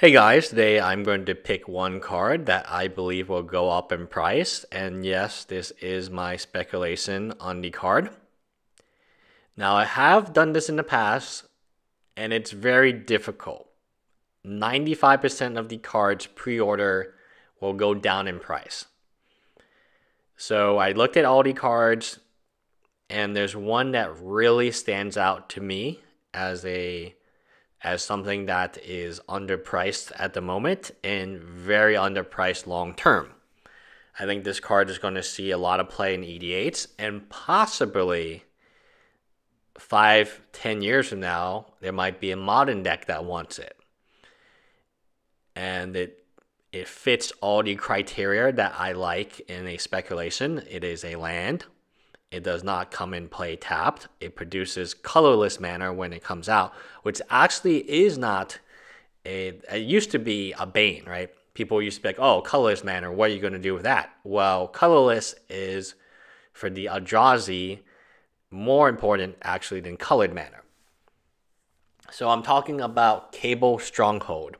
Hey guys, today I'm going to pick one card that I believe will go up in price. And yes, this is my speculation on the card. Now, I have done this in the past, and it's very difficult. 95% of the cards pre order will go down in price. So I looked at all the cards, and there's one that really stands out to me as a as something that is underpriced at the moment and very underpriced long term. I think this card is going to see a lot of play in EDHs and possibly five, ten years from now, there might be a modern deck that wants it. And it it fits all the criteria that I like in a speculation. It is a land it does not come in play tapped. It produces colorless mana when it comes out, which actually is not a. It used to be a bane, right? People used to be like, "Oh, colorless mana. What are you going to do with that?" Well, colorless is for the Eldrazi more important actually than colored mana. So I'm talking about Cabal Stronghold.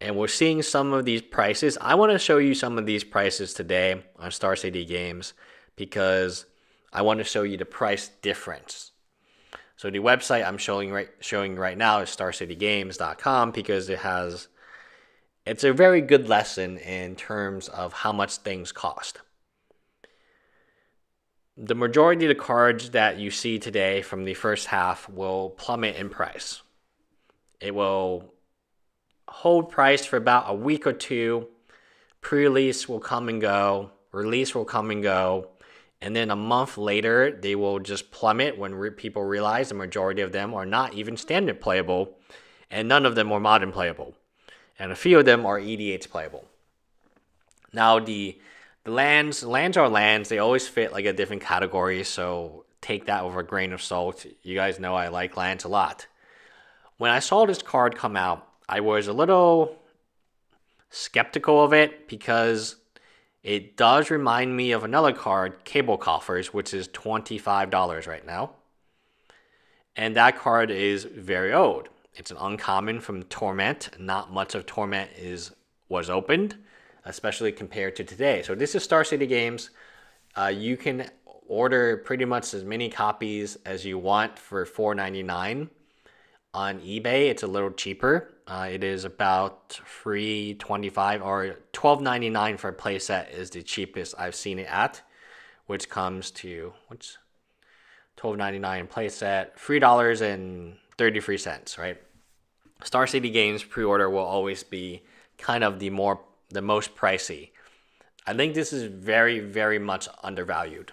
And we're seeing some of these prices. I want to show you some of these prices today on Star City Games because I want to show you the price difference. So the website I'm showing right showing right now is starcitygames.com because it has it's a very good lesson in terms of how much things cost. The majority of the cards that you see today from the first half will plummet in price. It will hold price for about a week or two. Pre-release will come and go. Release will come and go and then a month later they will just plummet when re- people realize the majority of them are not even standard playable and none of them are modern playable. And a few of them are edh playable. Now the the lands lands are lands. They always fit like a different category so take that with a grain of salt. You guys know i like lands a lot. When i saw this card come out i was a little skeptical of it because it does remind me of another card, Cabal Coffers, which is $25 right now. And that card is very old. It's an uncommon from Torment. Not much of Torment is was opened, especially compared to today. So this is Star City Games. Uh, you can order pretty much as many copies as you want for $4.99 on eBay. It's a little cheaper. Uh, it is about free twenty five or twelve ninety nine for a playset is the cheapest I've seen it at, which comes to which twelve ninety nine playset, three dollars and thirty three cents. Right, Star City Games pre order will always be kind of the more the most pricey. I think this is very very much undervalued,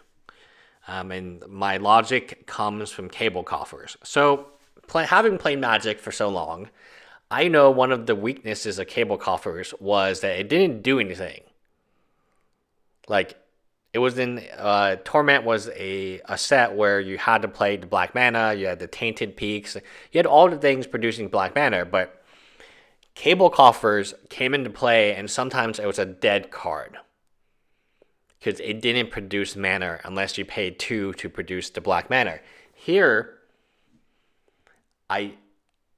um, and my logic comes from Cabal Coffers. So play, having played Magic for so long I know one of the weaknesses of Cabal Coffers was that it didn't do anything. Like it was in uh, Torment was a, a set where you had to play the black mana, you had the tainted peaks, you had all the things producing black mana, but Cabal Coffers came into play and sometimes it was a dead card. Because it didn't produce mana unless you paid two to produce the black mana. Here, I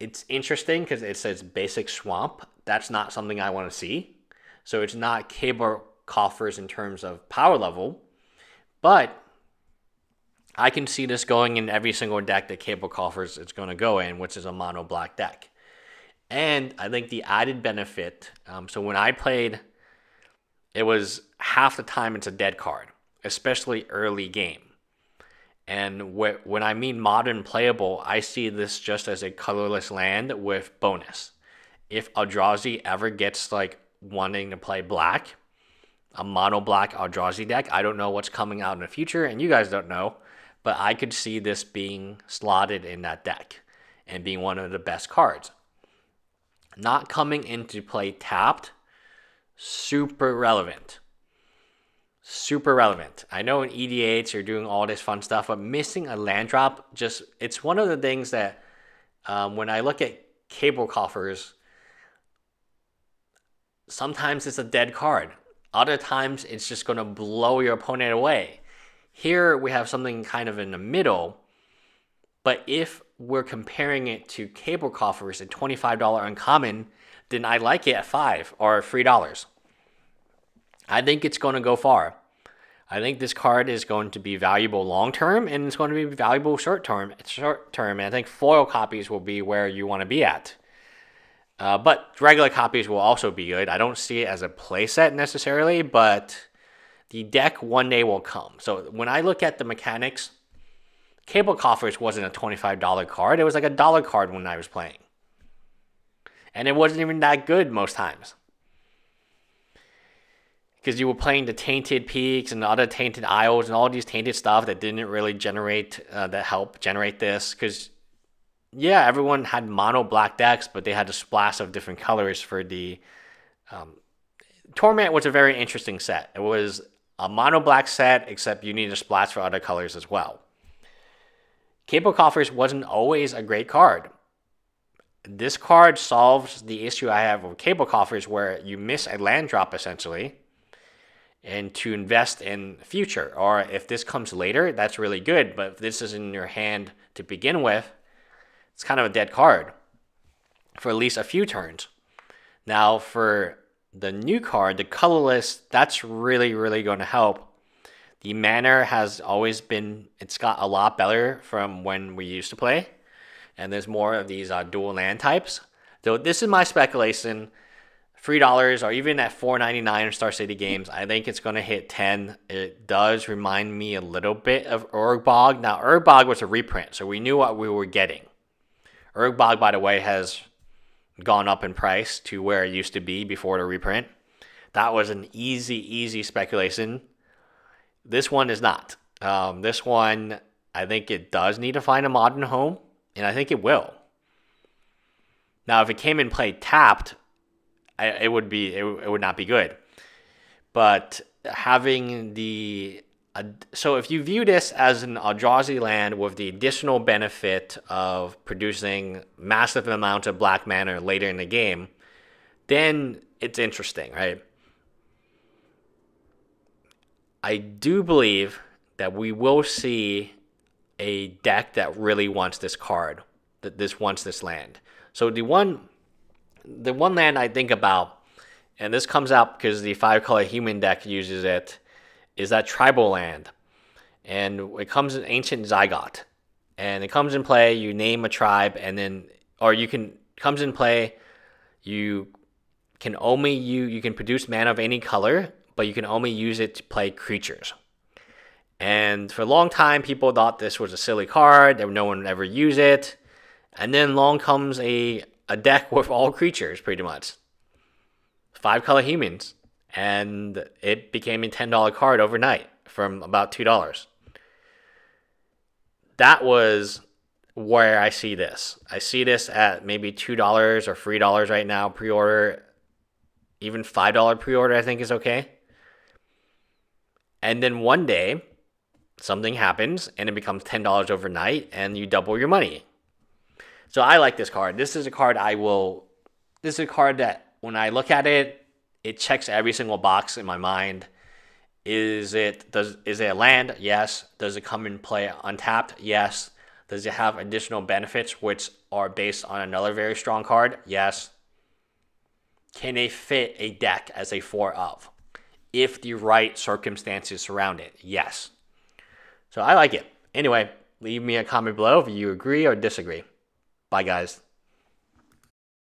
it's interesting because it says basic swamp. That's not something I want to see. So it's not Cabal Coffers in terms of power level, but I can see this going in every single deck that Cabal Coffers is going to go in, which is a mono black deck. And I think the added benefit, um, so when I played, it was half the time it's a dead card, especially early game. And wh- when I mean modern playable, I see this just as a colorless land with bonus. If Eldrazi ever gets like wanting to play black, a mono black Eldrazi deck, I don't know what's coming out in the future, and you guys don't know, but I could see this being slotted in that deck and being one of the best cards. Not coming into play tapped, super relevant super relevant. I know in EDH you're doing all this fun stuff, but missing a land drop just it's one of the things that um, when I look at Cabal Coffers, sometimes it's a dead card. Other times it's just going to blow your opponent away. Here we have something kind of in the middle, but if we're comparing it to Cabal Coffers, a $25 uncommon, then I like it at five or three dollars. I think it's going to go far. I think this card is going to be valuable long term and it's going to be valuable short term. Short term, and I think foil copies will be where you want to be at. Uh, but regular copies will also be good. I don't see it as a playset necessarily, but the deck one day will come. So when I look at the mechanics, Cabal Coffers wasn't a $25 card. It was like a dollar card when I was playing. And it wasn't even that good most times because you were playing the tainted peaks and other tainted isles and all these tainted stuff that didn't really generate uh, that help generate this because yeah everyone had mono black decks but they had a splash of different colors for the um, torment was a very interesting set. It was a mono black set except you need a splash for other colors as well. Cabal Coffers wasn't always a great card. This card solves the issue i have with Cabal Coffers where you miss a land drop essentially and to invest in future. Or if this comes later, that's really good. But if this is in your hand to begin with, it's kind of a dead card for at least a few turns. Now, for the new card, the colorless, that's really, really going to help. The manner has always been, it's got a lot better from when we used to play. And there's more of these uh, dual land types. So, this is my speculation three dollars or even at four ninety nine in Star City Games, I think it's going to hit ten. It does remind me a little bit of Urborg. Now Urborg was a reprint, so we knew what we were getting. Urborg, by the way, has gone up in price to where it used to be before the reprint. That was an easy, easy speculation. This one is not. Um, this one, I think it does need to find a modern home, and I think it will. Now, if it came and played tapped, It would be it, it would not be good. But having the uh, so if you view this as an Eldrazi land with the additional benefit of producing massive amounts of black mana later in the game, then it's interesting, right? I do believe that we will see a deck that really wants this card, that this wants this land. So the one the one land I think about, and this comes out because the five color human deck uses it, is that tribal land. And it comes in ancient zygote. And it comes in play, you name a tribe, and then or you can comes in play, you can only you you can produce mana of any color, but you can only use it to play creatures. And for a long time, people thought this was a silly card, that no one would ever use it. And then long comes a a deck with all creatures, pretty much. Five color humans. And it became a $10 card overnight from about $2. That was where I see this. I see this at maybe $2 or $3 right now pre order. Even $5 pre order, I think, is okay. And then one day, something happens and it becomes $10 overnight and you double your money. So I like this card. This is a card I will. This is a card that when I look at it, it checks every single box in my mind. Is it does is it a land? Yes. Does it come in play untapped? Yes. Does it have additional benefits which are based on another very strong card? Yes. Can it fit a deck as a four of? If the right circumstances surround it, yes. So I like it. Anyway, leave me a comment below if you agree or disagree. Bye, guys.